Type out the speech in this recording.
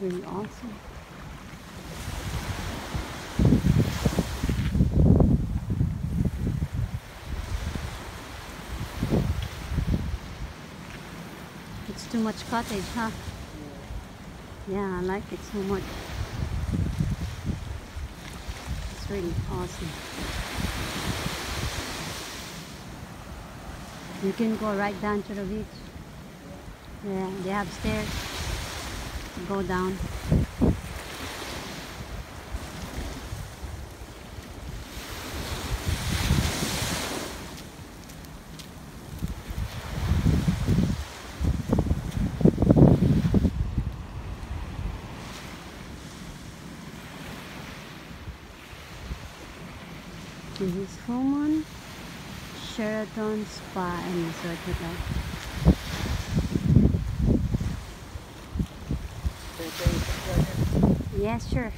really awesome. It's too much cottage, huh? Yeah, I like it so much. It's really awesome. You can go right down to the beach. Yeah, they have stairs. Go down. This is Full Sheraton Spa and Resort Hotel. Yes, sure.